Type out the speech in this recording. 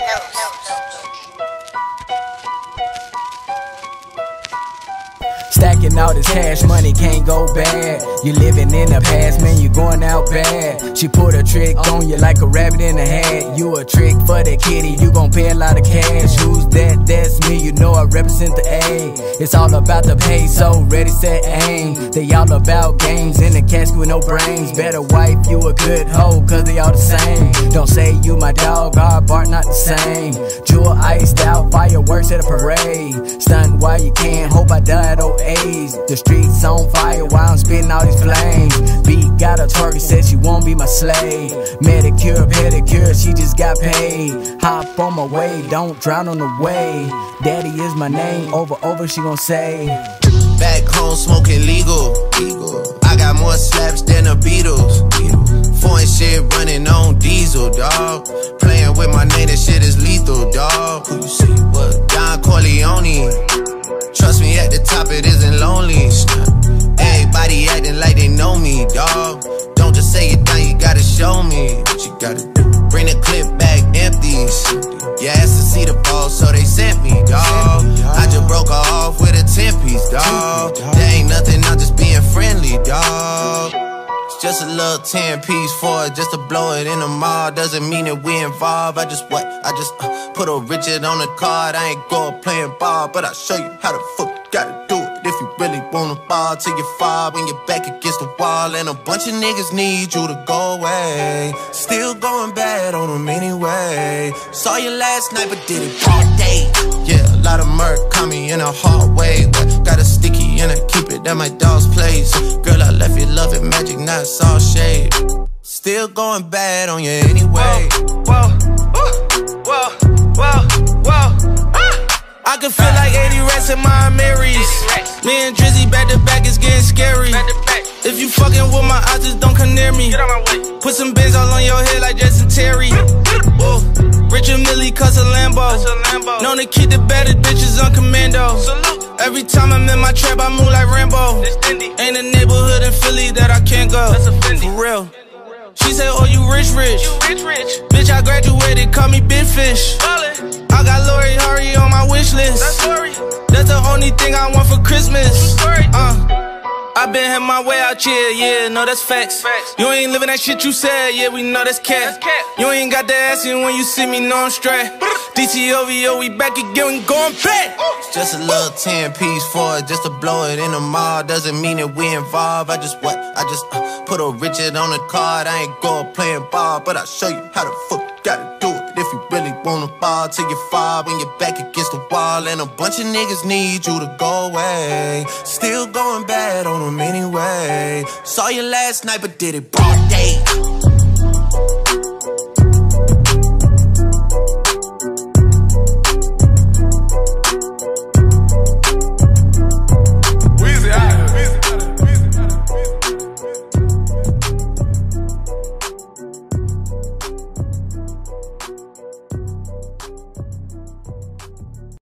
não, não, não. making all this cash money, can't go bad. You living in the past, man, you going out bad. She put a trick on you like a rabbit in a hat. You a trick for the kitty, you gon' pay a lot of cash. Who's that? That's me, you know I represent the A. It's all about the pay, so ready, set, aim. They all about games in the cash with no brains. Better wife, you a good hoe, cause they all the same. Don't say you my dog, our bar not the same. Jewel iced out, fireworks at a parade. Stunt while you can, hope I die at 08 blaze. The streets on fire while I'm spitting all these flames. Beat got a target, said she won't be my slave. Medicure, pedicure, she just got paid. Hop on my way, don't drown on the way. Daddy is my name, over, over, she gon' say. Back home smoking legal. I got more slaps than the Beatles. Foreign shit running on diesel, dog. Playing with my name, that shit is lethal, dog. Don Corleone. Trust me, at the top it is Bring the clip back empty. You asked to see the ball, so they sent me, dog. I just broke off with a 10 piece, dog. Just a little 10 piece for it, just to blow it in the mall. Doesn't mean that we involved. I just what? I just uh, put a Richard on the card. I ain't go playing ball, but I'll show you how the fuck you gotta do it. If you really wanna fall till you fall when you're back against the wall. And a bunch of niggas need you to go away. Still going bad on them anyway. Saw you last night, but did it all day. Yeah, a lot of murk caught me in a hard way. Got a sticky and I keep it at my dog's place. Girl, I not all shade. Still going bad on you anyway. Whoa, whoa, whoa, whoa, whoa. Ah! I can feel like 80 rats in my Amiris. Me and Drizzy back to back is getting scary. If you fucking with my eyes, just don't come near me. Put some bins all on your head like Jason Terry. Whoa. Richard Mille cuz a Lambo. Known to keep the better bitches on commando. Every time I'm in my trap, I move like Rambo. Ain't a neighborhood in Philly that I can't go. For real. She say, Oh, you rich, rich. You rich, rich. Bitch, I graduated, call me Big Fish. I got Lori Harvey on my wish list. That's. That's the only thing I want for Christmas. Uh. I been had my way out here, yeah, no, that's facts. facts. You ain't living that shit you said, yeah, we know that's cat. You ain't got the ass in when you see me, no, I'm straight. DTOVO, we back again, we going back. It's just a little 10 piece for it, just to blow it in the mall. Doesn't mean that we involved. I just what? I just uh, put a Richard on the card. I ain't go playing ball, but I'll show you how the fuck you gotta do it. If you really wanna fall till you fall when you're back against the wall. And a bunch of niggas need you to go away. Still going bad on them anyway. Saw you last night, but did it broad day.